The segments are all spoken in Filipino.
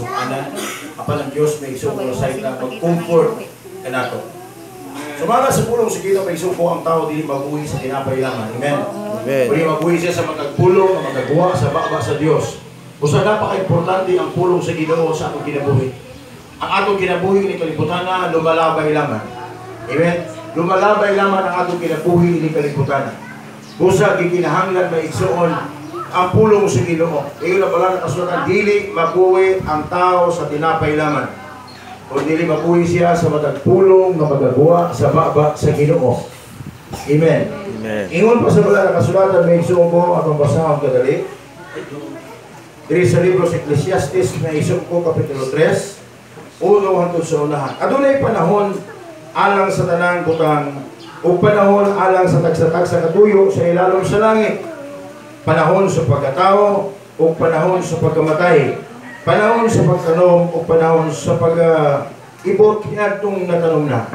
sukanan. Apan ang Diyos may isong ko sa ita mag-comfort kanato. Sumala sa pulong sa kita may isong ko ang tao dili mabuhi sa tinapay. Amen. Amen. Kung mabuhi siya sa magagpulong, ang magagawa sa baba sa Diyos. Usa napaka-importante ang pulong sa Ginoo sa atong kinabuhi. Ang atong kinabuhi ni kalibutan na lumalabay lamang. Amen. Lumalabay lamang ang atong kinabuhi ni kalibutan. Usa gikinahanglan may igsoon ang pulong sa Ginoo. Iyon na pala nakasulatan dili mabuhi ang tao sa tinapay lamang. O dili mabuhi siya sa matagpulong na magagawa sa baba sa Ginoo. Amen. Amen. Ingon pa sa mga nakasulatan may isong ko atong basahon kadali. Diri sa libro sa Ecclesiastes na isong ko kapitulo 3, uno hangtod sa unahan. Adunay panahon alang sa tanang butang o panahon alang sa tagsatag sa katuyo sa ilalom sa langit. Panahon sa pagkatao o panahon sa pagkamatay. Panahon sa pagtanom o panahon sa pag-ibot niadtong natanom na.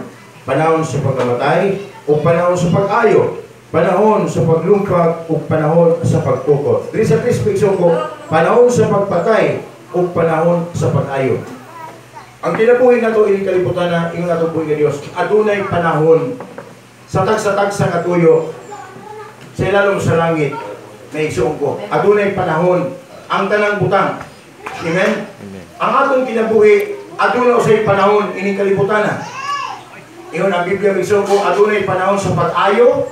Panahon sa pagkamatay o panahon sa pag-ayo panahon sa paglumpag o panahon sa pagtukot. Diri sa Kristo ko, panahon sa pagpatay o panahon sa pag-ayo. Ang kinabuhi na ito, ining kalibutan na, ingon na ito Diyos, adunay panahon sa tag-sa-tag sa katuyo, sa ilalong sa langit, na igsoon ko. Adunay panahon, ang tanang butang. Amen? Amen. Ang atong kinabuhi, aduna usay panahon, ining kalibutan na. Ingon ang Biblia, igsoon ko, adunay panahon sa pag-ayo,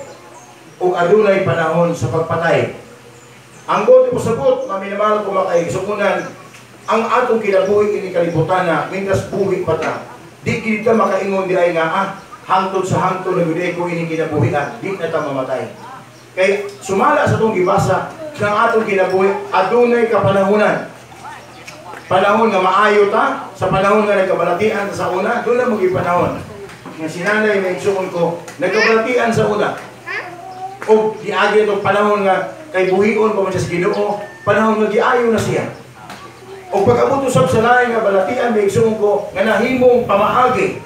o adunay panahon sa pagpatay. Ang bote po sagot, maminamahal ko makay, sukunan, ang atong kinabuhi ini kalibutan na, mintas buhi pa ta. Di kita makaingon di ay nga, ah, hangtod sa hangtod na guday ko ini kinabuhi at di na ta mamatay. Kay sumala sa itong gibasa, ng atong kinabuhi, adunay kapanahunan. Panahon nga maayo ta, sa panahon nga nagkabalatian sa una, doon na mo panahon. Nga sinanay may igsuon ko, nagkabalatian sa una, o giagi itong panahon nga kay buhion pa man sa Ginoo, panahon nga giayo na siya. O pagabot usab sa lain nga balatian may igsoon ko nga nahimong pamaagi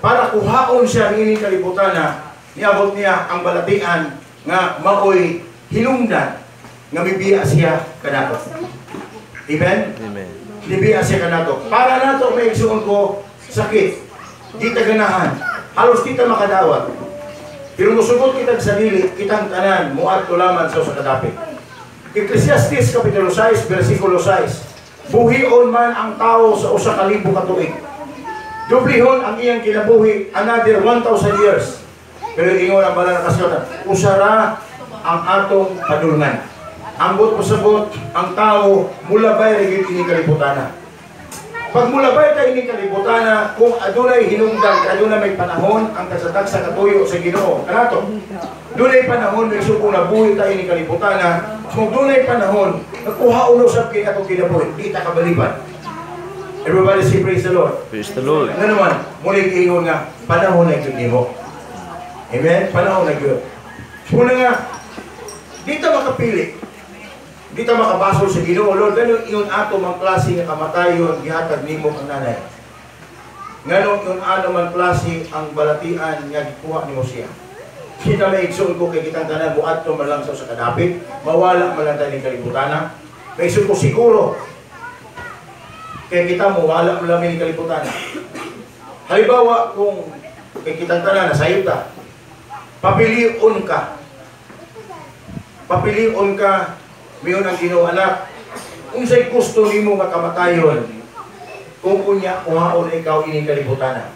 para kuhaon siya ng ining kalibutan na niabot niya ang balatian nga maoy hinungdan nga mibiya siya kanato. Amen? Amen. Libiya siya kanato. Para nato may igsoon ko sakit, di ganahan, halos di ta makadawat. Pero musugot kitang sarili, kitang tanan, muat ulaman sa kadapit. Ecclesiastes Kapitulo 6, versikulo 6. Buhion man ang tao sa usa ka libo ka tuig. Dublihon ang iyang kinabuhi another 1,000 years. Pero ingon ang bala na kasulatan, usara ang atong padulngan. Ambot usabot ang tao mula ba rin ini kalibutana. Pag mula ba tayo ini kalibutana, kung adunay hinungdan, adunay may panahon, ang kasatag sa katuyo sa ginoo. Kanato, dunay panahon, may suko na buhay tayo ini kalibutana, kung dunay panahon, nakuha ulo sa kin atong kinabuhi, di ta kabalipan. Everybody say praise the Lord. Praise the Lord. Ano naman, muli ingon nga, panahon na yun mo. Amen? Panahon na yun. Muna nga, di ta makapili. Di ta makabasol sa Ginoo Lord, ganun iyon ato mang klase nga kamatayon gihatag nimo ang nanay. Ngayon yun ano man klase ang balatian nga gikuha nimo siya. Kita may igsoon ko kay kitang tanan buat to man lang sa usa ka dapit, mawala man lang tayo ng kalibutana. May ko siguro kay kita mo wala mo lang ng kalibutana. Halimbawa kung kay kitang tanan nasayod ta, papiliun ka. Papiliun ka Miyon ang Ginoo anak. Unsay gusto nimo nga kamatayon? Kung kunya kuhaon ikaw ini kalibutan.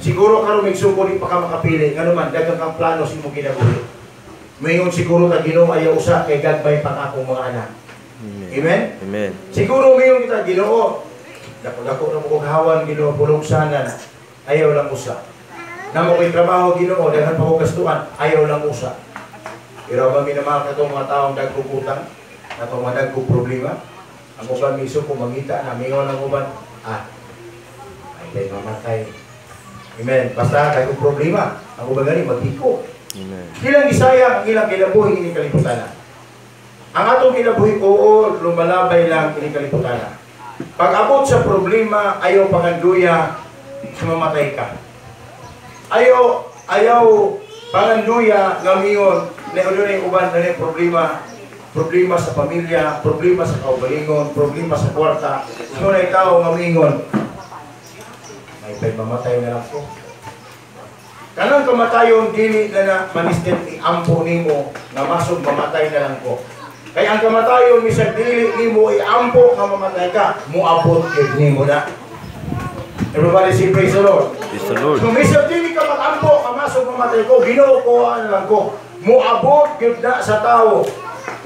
Siguro karon may suko di pa ka makapili, ngano man daghang kang plano sa imong kinabuhi. Mayon siguro ka Ginoo ayaw usa kay gagmay pa akong mga anak. Amen. Amen? Amen. Siguro mayon kita Ginoo. Dako-dako na mo kong hawan Ginoo pulong sana. Ayaw lang usa. Namo ko'y trabaho Ginoo, daghan pa ko gastuan, ayaw lang usa. Pero ba minamahal ka itong mga taong dagkong utang, na itong mga dagkong problema, ang uban miso kung mangita na, mingaw ng uban, ah, ay tayo mamatay. Amen. Basta dagkong problema, ang uban gani maghiko. Amen. Ilang isaya ang ilang kinabuhi ini kalibutan Ang atong kinabuhi, oo, lumalabay lang ini kalibutan Pag abot sa problema, ayaw panganduya, mamatay ka. Ayaw, ayaw panganduya, ngamiyon, na ulo na uban na problema, problema sa pamilya, problema sa kaugalingon, problema sa kwarta. Kung na tao nga mingon, may pagmamatay na lang ko. Kanang kamatayon, dili na na manistin iampo nimo na masog mamatay na lang ko. Kaya ang kamatayon, misag dili nimo iampo nga mamatay ka, muabot kid nimo na. Everybody say praise the Lord. Praise the Lord. Kung misag dili ka mag-ampo, kamasog mamatay ko, ginoo ko ano lang ko. Muabot gyud na sa tao.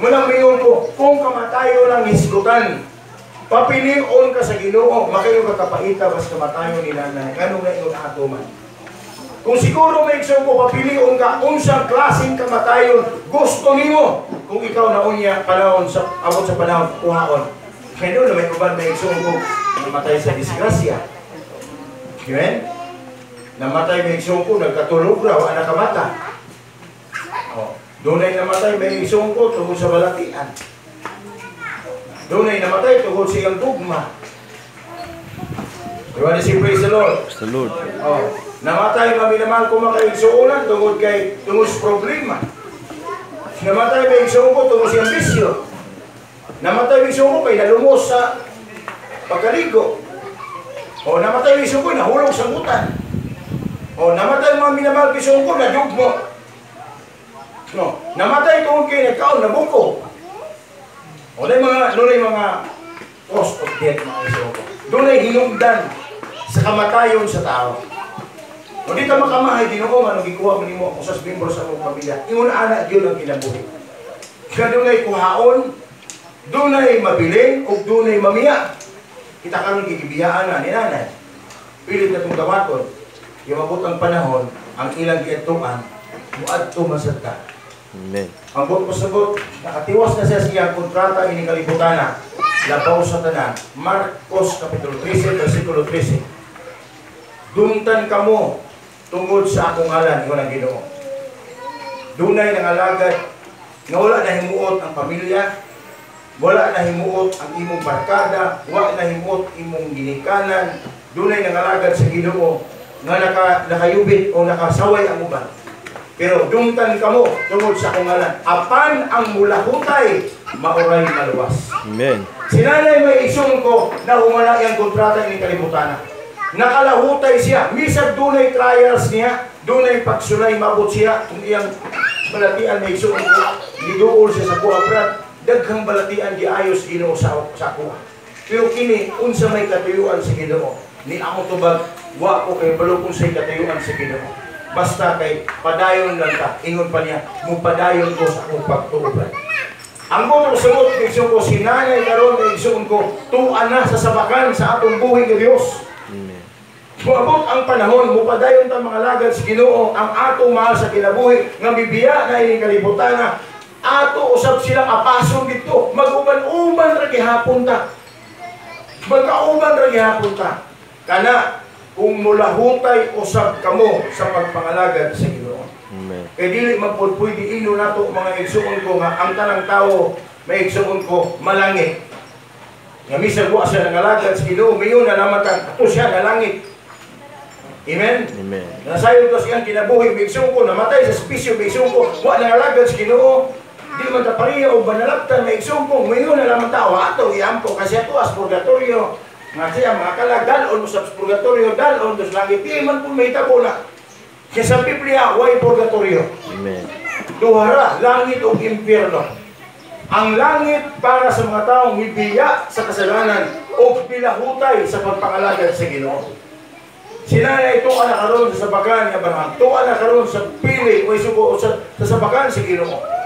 Munang mingon ko, kung kamatayo lang hisgutan, papilion ka sa ginoo, makayo ka kapaita bas kamatayo ni nanay. Ano nga yung ato man? Kung siguro may isang ko papilion ka, unsang klaseng kamatayon, gusto nimo kung ikaw na unya panahon sa abot sa panahon kuhaon. Kaya doon na may uban may isang ko namatay sa disgrasya. Amen? Namatay may isang ko, nagkatulog raw, anak kamata. Oh. Doon ay namatay may isang ko tungkol sa balatian. Doon ay namatay tungkol sa iyang dugma. You want to say praise the Lord? Praise the Lord. Oh, namatay kami naman kung makaigsuulan tungod kay tungod sa problema. Namatay may igsuon ko tungod sa ambisyo. Namatay may igsuon ko kay nalumos sa pagkaligo. O namatay may igsuon ko nahulog sa ngutan. O namatay mga minamahal igsuon ko na mo. No, namatay tungod kay nagkaon na buko. O na mga doon ay mga cost of death mga igsuon ko. Doon ay hinungdan sa kamatayon sa tao. Kung di ka makamahay, ginoo nga, nung gikuha mo nimo kung sa membro sa mong pamilya, ingon anak yun ang kinabuhi. Kaya doon ay kuhaon, doon ay mabiling, o doon ay mamiya. Kita ka nung gigibiyaan na ni nanay. Pilit na itong gawaton, yung mabot ang panahon, ang ilang giatuan, muad tumasad Amen. ang buot pasabot, nakatiwas na siya siya kontrata ini kalibutan na. Labaw sa tanan. Marcos Kapitulo 13, versikulo 13. Dumtan kamo tungod sa akong ngalan, yun ang ginoo. Dunay nangalagad nga wala na himuot ang pamilya, wala na himuot ang imong barkada, wala na himuot imong ginikanan, dunay nangalagad sa ginoo nga naka, nakayubit o nakasaway ang uban. Pero dumtan kamo tungod sa akong ngalan. Apan ang mulahutay, mauray maluwas. Amen. Sinanay may isong ko na humala ang kontrata ni kalibutan. Nakalahutay siya. Misag dunay trials niya, dunay pagsulay mabot siya kung iyang balatian may isong ko. Giduol siya sa kuha brad. Daghang balatian di ayos Ginoo sa sa kuha. Pero kini unsa may katuyuan sa Ginoo. Ni ako tubag wa ko kay balo kung say katuyuan sa Ginoo. Basta kay padayon lang ka. Ingon pa niya, mo padayon ko sa akong pagtuuban. Ang sunod ng igsoon ko, sinanay karon ng igsoon ko, tuan na sa sabakan sa atong buhay ng Diyos. Amen. Muabot ang panahon, mupadayon ta mga lagad sa Ginoo ang atong mahal sa kinabuhi, nga bibiya na ining kalibutan na ato usab silang apason dito, mag-uban-uban ra gihapon ta. Magkauban ra gihapon ta. Kana kung mulahutay usab kamo sa pagpangalagad sa Ginoo. Amen. Kay dili man pod pwede ino nato mga igsuon ko nga ang tanang tawo may igsuon ko malangit. Nga misag wa siya nangalagad sa Ginoo, mayon na naman ka ato siya nalangit. Amen. Amen. Nasayon to siyang kinabuhi, may igsuon ko namatay sa spisyo, may igsuon ko wa nangalagad sa Ginoo. Di man ta pariya o banalaptan may igsuon ko, mayon na naman ta wa ato iampo kasi ato as purgatorio. Nga siya mga kalag dalon sa purgatorio, dalon dos langit. Di man po may tabo na. Kaya sa Biblia, way purgatorio. Amen. Duhara, langit o impyerno. Ang langit para sa mga taong hibiya sa kasalanan o pilahutay sa pagpangalagad sa Ginoo. Sinana ito anak karon sa sabakan ni Abraham. Ito anak karon sa pili o isugo sa, sa sabakan sa Ginoo.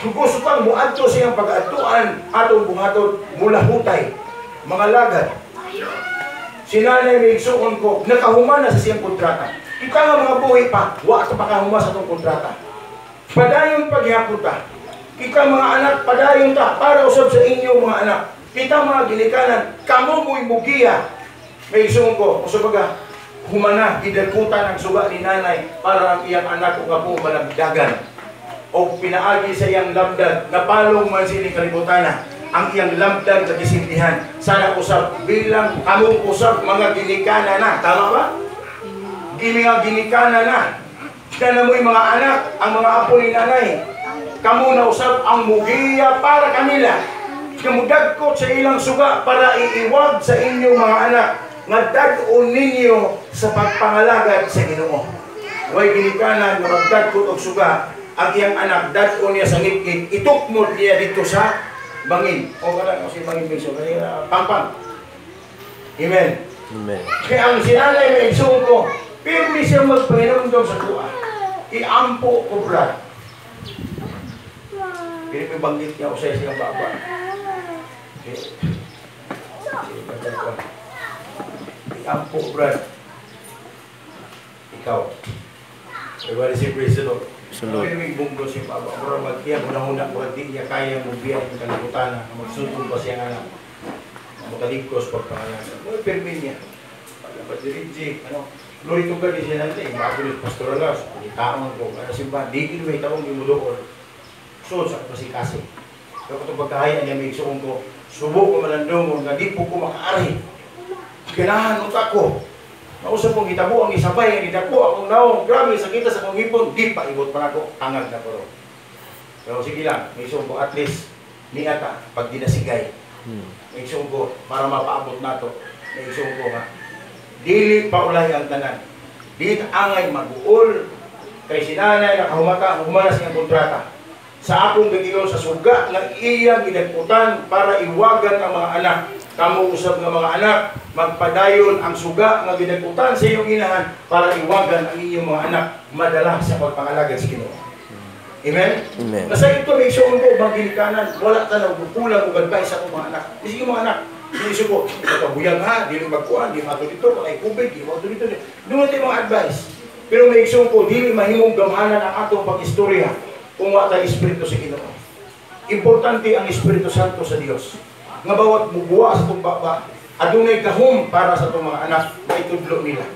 Gusto pang muadto siyang pag-atuan atong bungaton mula hutay, mga lagad. Sinanay may igsuon ko, nakahuma na sa siyang kontrata. Ika nga mga buhay pa, wa ka pakahuma sa itong kontrata. Padayon paghihapon ta. Ika mga anak, padayon ta para usab sa inyo mga anak. Kita mga ginikanan, kamo mo'y mugiya. May igsuon ko, usabaga, humana, gidagkutan ang suga ni nanay para ang iyang anak o nga po malagdagan. O pinaagi sa iyang lamdag, napalong man sining kalibutana ang iyang lamdag na gisintihan. Sana usab bilang kamong usab mga ginikana na. Tama ba? Gini nga ginikana na. Na mo'y mga anak, ang mga apo ni nanay. kamo na usab ang mugiya para kanila. Kamudagkot sa ilang suga para iiwag sa inyong mga anak nga dag-on ninyo sa pagpangalagad sa Ginoo. Way ginikanan nga magdagkot og suga ang iyang anak dag-on niya sa ngitngit itukmod niya dito sa bangin. O kada kasi bangin biso kaya pangpang. Amen. Amen. Kaya ang sinanay na igsoon ko, pirmi siya magpahinamdom sa tuwa. Iampo ko brad. Pero may banggit niya usay siyang baba. Okay. Ko. Iampo ko brad. Ikaw. Diba si President? Sulod. Pero may bunggo si Baba. Pero magkiya mo na una ko, di niya kaya mo biyan yung kalibutan na magsutong pa siya nga makaligkos pagpangalan. Mo permin niya. Pagdapat dirigi, ano, Glory to God, siya natin, bago ni Pastor Alas, itaon ko, kaya simba, di ko may taong di mo doon. So, sa kasi Pero kung pagkahaya niya may isuong ko, subo ko malandong nga di po ko makaari. Kailangan mo ko. Nausap kong hitabo ang isabay, ang idako, akong naong, grabe, sakita sa kong ipon, di pa, ibot pa ako, tangag na ko. Pero sige lang, may ko, at least, ni ata, pag dinasigay, Hmm. may ko, para mapaabot na to, may ko nga, dili pa ulay ang tanan. Di angay mag-uol, kay sinanay nakahumaka, humanas ng kontrata. Sa akong gagiyon sa suga, nga iya ginagputan para iwagan ang mga anak. Kamu usab nga mga anak, magpadayon ang suga nga ginagputan sa iyong inahan para iwagan ang inyong mga anak madala sa pagpangalagad sa Ginoo. Amen? Amen. Nasa ito may isuon ko, bang ginikanan, wala ka na kulang o advice sa akong mga anak. Sige mga anak, Hindi ko, kabuyang ha, di rin magkuhan, di mato dito, kay kubig, di mato dito. Doon natin mga advice. Pero may isong ko, di mahimong gamhanan ang atong pag-istorya kung wala tayo Espiritu sa Ginoo. Importante ang Espiritu Santo sa Dios. Nga bawat mubuwa sa itong baba, adunay kahum para sa itong mga anak na itudlo nila.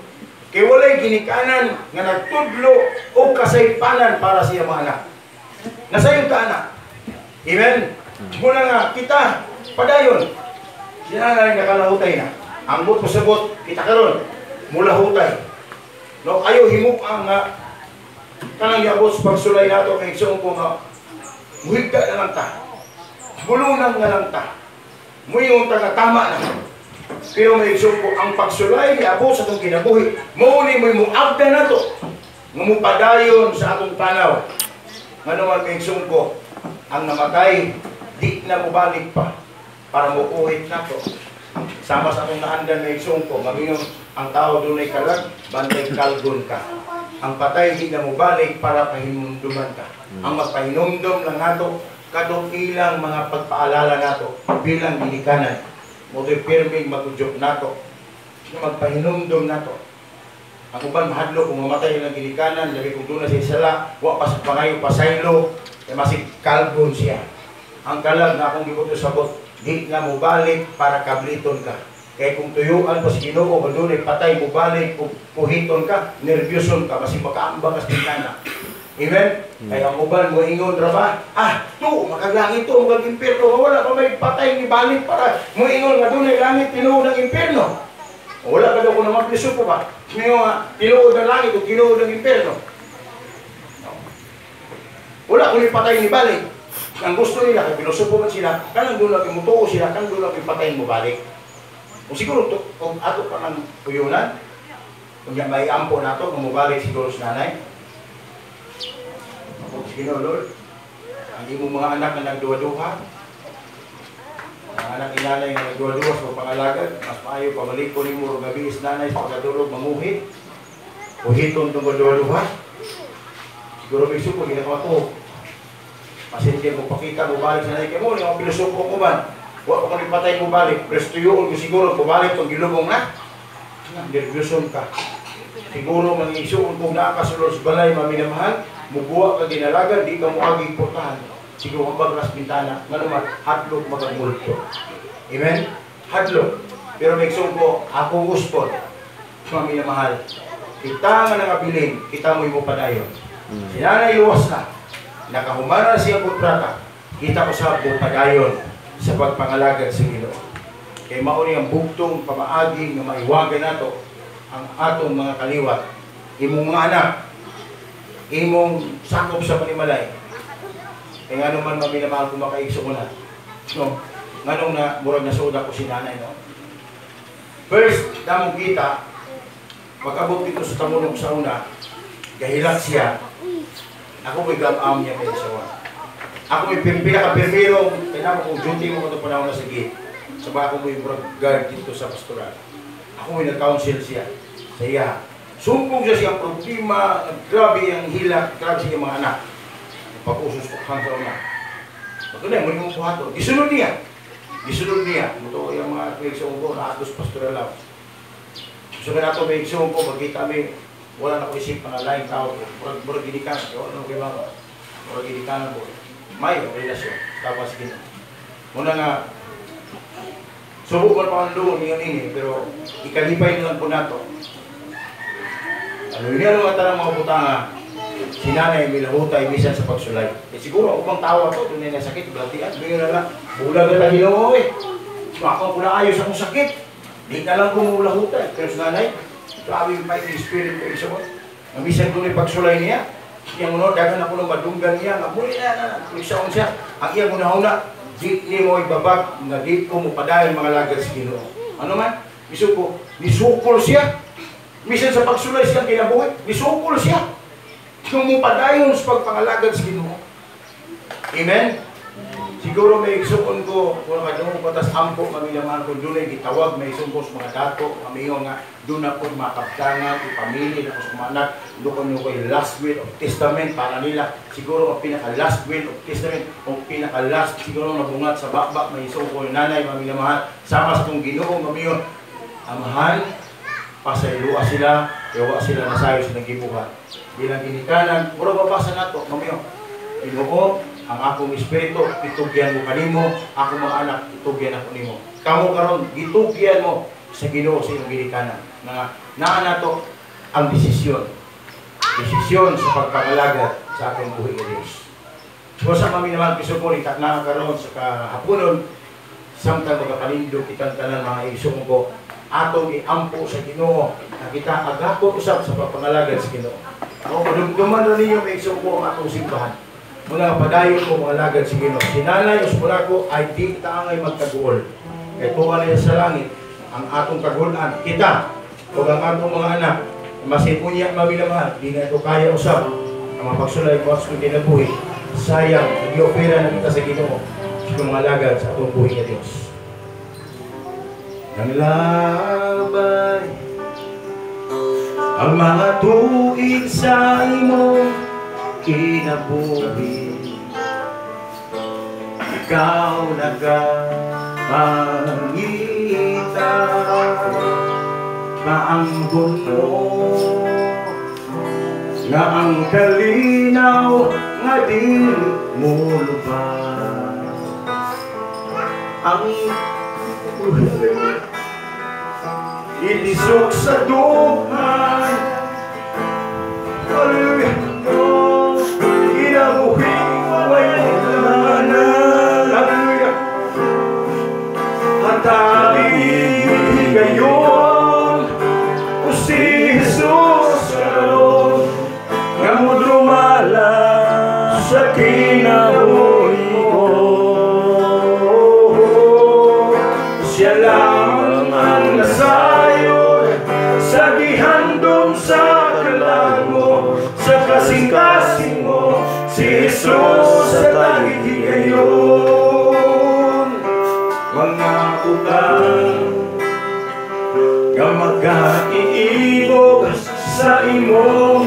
Kaya walay ginikanan nga nagtudlo o kasaypanan para sa iyang mga anak. Nasayon ka anak. Amen? Muna nga, kita, padayon, Sinanay nga kalahutay na. Ang bot pasabot, kita karon mula hutay. No, ayo ang nga kanang giabot sa pagsulay nato kay igsoon ko nga muhigda na lang ta. Bulunan na lang ta. Muingon ta nga tama na. Pero may ko ang pagsulay giabot sa atong kinabuhi. Mao ni mo muabda na to. Nga mupadayon sa atong tanaw. Nga naman may ko ang namatay di na mubalik pa para mukuhit na to. Sama sa akong naandan na isong ko, mamingon ang tao doon ay kalag, bantay kalgon ka. Ang patay di na mo balik para pahinumduman ka. Ang magpahinumdum lang nato, kadong ilang mga pagpaalala nato bilang ginikanan. Moto'y pirming magudyok nato. Magpahinumdum nato. Ang uban mahadlo kung mamatay lang ginikanan, labi kung doon na siya sala, wa pa sa pangayo pasaylo, kaya masig kalgon siya. Ang kalag na akong gibuto sabot, di nga mo balik para kabliton ka. Kaya kung tuyuan pa si Ginoo o doon ay patay mo balik o puhiton ka, nervyoson ka, kasi makaambang ka sa Amen? Kaya ang uban mo ingon ra ba? Ah, to, makagangit to, mag-impirno. Wala pa may patay ni balik para mo ingon nga doon ay langit tinuod ng impirno. Wala ka daw kung naman piso po ba? Ngayon nga, tinuod ng langit o tinuod ng impirno. Wala kung ipatay ni balik. Ang gusto nila, kung pinusupo man sila, kanang doon lang imutuo sila, kanang doon lang ipatayin mo balik. Kung siguro, to, kung ato pa ng uyunan, kung yan may ampo na to, kung mubalik siguro sa nanay. No, Lord, ang imong mga anak na nagduwa-duha, ang anak ni nanay na nagduwa-duwa sa pangalagad, mas maayo pamalik ko ni mo gabi is nanay sa pagkatulog manguhit, o hiton itong duwa-duha. Siguro may suko, ginagawa to, Pasinti mo pakita mo balik sa nanay mo, yung pilosopo ko man. Wa pa kung ipatay mo balik, presto yun ko siguro, pabalik itong gilubong na. Nervyoson ka. Siguro mga isuon kung nakakasulod sa balay, maminamahal, mubuwa ka ginalagan, di ka mo aging portahan. Siguro kung baglas bintana, nga naman, hadlok magagmulto. Amen? Hadlok. Pero may ko, ako gusto, maminamahal. Kita nga nangabiling, kita mo yung padayon. Sinanay luwas na nakahumara siya kontrata, kita ko sa padayon sa pagpangalagad sa Ginoo. Kay mauni ang bugtong pamaagi nga maiwagan nato ang atong mga kaliwat, imong mga anak, imong sakop sa panimalay. Eh nga naman maminamahal ko makaigso ko na. No? Nga nung na, murag nasuda ko si nanay, no? First, damong kita, pag-abot dito sa tamulong sa una, gahilat siya, ako may gamam niya kay Isawa. Ako may pinaka-permiro, kailangan kong duty mo ito panahon na sige. So ba ako may murag guard dito sa pastoral. Ako may nag-counsel siya sa iya. Sumbong siya siyang problema, grabe ang hilak, grabe siya mga anak. Pag-usos ko hanggang na. Ito na, muli mong buhato. Gisunod niya. Gisunod niya. Ito yung mga kaigsong ko, naatos pastoral lang. Gusto ka nato may igsong ko, magkita kami, wala na ko isip mga laing tao. Murag, murag ginikan. Ano kayo ba? Murag ginikan ko. May relasyon. Tapos gino. Muna nga, Subo ko pa ang lumo niyo ini, pero ikalipay na lang po nato. Ano yun ang mga mga butanga, si nanay milahutay bisan sa pagsulay. Eh siguro bang tawa to, tunay na sakit, balatian, bigyan na lang, bulag na mo eh. Ko na ayos akong sakit. Di na lang kumulahutay. Pero sa nanay, grabe yung may spirit ko isa mo. Bisan ko yung pagsulay niya, yang mo dagan ako ng madunggan niya, nga muli na na, isa siya. Ang iya ko na huna, di ni mo ibabag nga di ko mo padayon mga lagad sa Ginoo. Ano man? Biso ko, nisukol siya. Misan sa pagsulay siya kinabuhi, nisukol siya. Kung mo padayon sa pagpangalagad sa Ginoo. Amen? Siguro may isukon ko, kung kadungo patas ampo, mamilaman ko, doon ay gitawag, may isukon sa mga dato, kamiyo nga, doon na po makaptangan, ipamili, na sa mga anak, doon ko yung last will of testament para nila. Siguro ang pinaka-last will of testament, o pinaka-last, siguro nabungat sa bakbak, may yung nanay, mamilaman, sama sa itong ginoo, mamiyo, amahan, pasaylua sila, yawa sila nasayo sa nagibuhat. Bilang ginikanan, mura babasa na to, mamiyo, Ginoo, ang akong espiritu, itugyan mo kanimo, ako mga anak, itugyan ako nimo. Kamo karon gitugyan mo sa Ginoo sa imong ginikanan. Nga naa na to ang desisyon. Desisyon sa pagpangalaga sa akong buhay nga Dios. So sa mami naman kisupon ikat na karon sa kahaponon samtang magapanindog kitang tanan mga isong atong iampo sa Ginoo. Na kita agako usab sa pagpangalaga sa Ginoo. Ako padumduman na ninyo may isong ko ang atong simbahan. Mula padayon ko mga lagad si Ginoo. Sinanay os mula ko ay di taangay magkaguol. Kay tuwa niya sa langit ang atong kagulan kita. O ang atong mga anak masipunya mabilamahal di na ito kaya usab. Ang mga pagsulay ko sa kinabuhi sayang nag-opera na kita sa Ginoo. Sa mga lagad sa atong buhay niya Diyos Nang labay ang mga tuig sa imo kinabuhi. Ikaw nagpangita Maanggon mo Nga ang kalinaw nga di mo lubas. Ang Ili suk sa si Jesus sa langit ngayon. Mga utang nga magkaiibog sa imong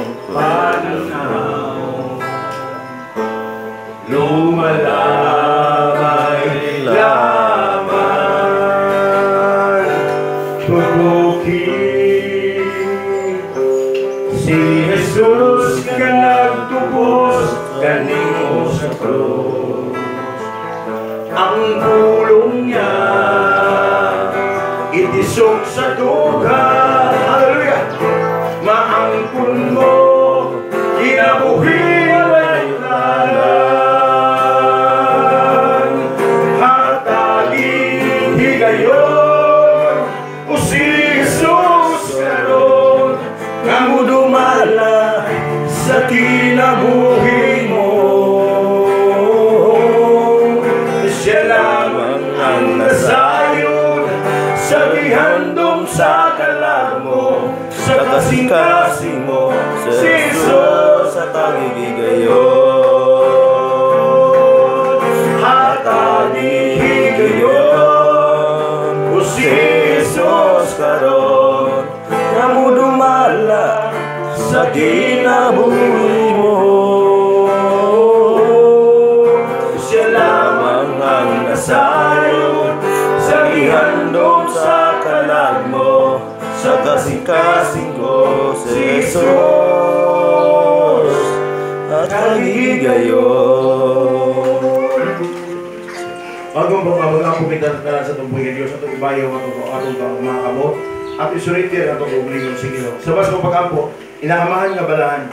Lord. Sa kinabuhi mo Siya lamang ang nasayon Sa ihandom sa kalag mo Sa kasing-kasing ko si Jesus. At kagigayon Bagong pagmamagamo kita sa sa tumbuhin Diyos at ibayo at ito atong mga kamot at isuritir at ito ulingon sa Ginoo. Sa bas ko inahamahan nga balahan.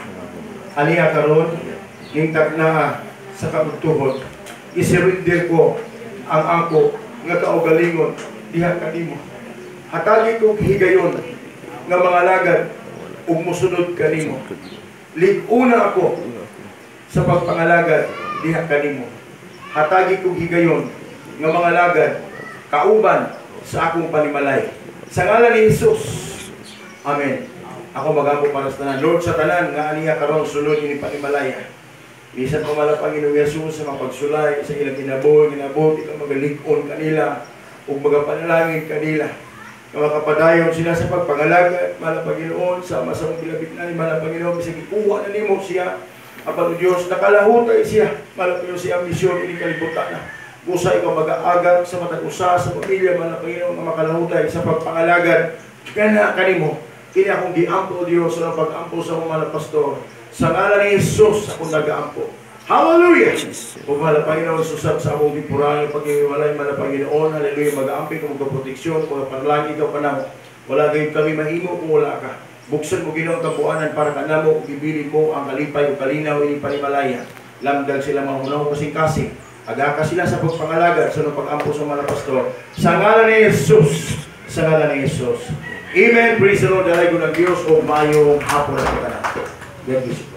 Aniya karon ning tagna sa kabugtuhon. Isuritir ko ang ako nga kaugalingon diha kanimo. Hatagi ko higayon nga mga lagad ug mosunod kanimo. Liguna ako sa pagpangalagad diha kanimo. Hatagi kong higayon nga mga lagad kauban sa akong panimalay. Sa ngalan ni Jesus. Amen. Ako magampo para sa tanan. Lord sa tanan nga aniya karon sulod ini panimalaya. Bisan pa malapang Ginoong Jesus sa mga pagsulay sa ilang ginabuhi, ginabot, ikaw magalikon kanila ug magapanalangin kanila. Nga makapadayon sila sa pagpangalaga, malapang Ginoon, sa masamang bilabit na ni malapang Ginoon, bisag ikuha na nimo siya Apan Diyos, nakalahutay siya. Malapit siya misyon, ini kalibutan na. Usa ikaw mag-aagad sa matag usa sa pamilya, Panginoon nga makalahutay sa pagpangalagad. Kaya na kanimo, kini akong giampo Diyos sa pag-ampo sa mga pastor. Sa ngalan ni Jesus, akong nag-aampo. Hallelujah! O mahal na Panginoon, susab sa among temporaryo pag-iwalay, mahal na Panginoon, hallelujah, mag-aampi ka, magkaproteksyon, mga panlagi ikaw panahon. Wala gayon kami mahimo kung wala ka. Buksan mo ginoong kabuanan para kanamo ug ibilin mo ang kalipay ug kalinaw ini panimalaya. Lamdag sila mahunaw kasing-kasing. Aga ka sila sa pagpangalagad sa nung pag-ampo sa mga pastor. Sa ngalan ni Jesus. Sa ngalan ni Jesus. Amen. Praise the Lord. Dalay ko ng Diyos o mayong hapon at pagkanan. God bless you.